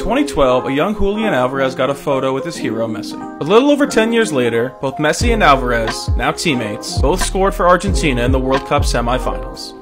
2012, a young Julian Alvarez got a photo with his hero Messi. A little over 10 years later, both Messi and Alvarez, now teammates, both scored for Argentina in the World Cup semifinals.